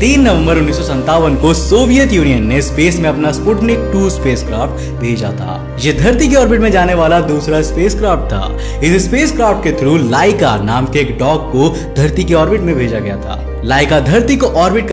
तीन नवंबर उन्नीस को सोवियत यूनियन ने स्पेस में अपना स्पुटनिक टू स्पेसक्राफ्ट भेजा था। यह धरती के ऑर्बिट में जाने वाला दूसरा स्पेसक्राफ्ट था। इस स्पेसक्राफ्ट के थ्रू लाइका नाम के एक डॉग को धरती के ऑर्बिट में भेजा गया था। लाइका धरती को ऑर्बिट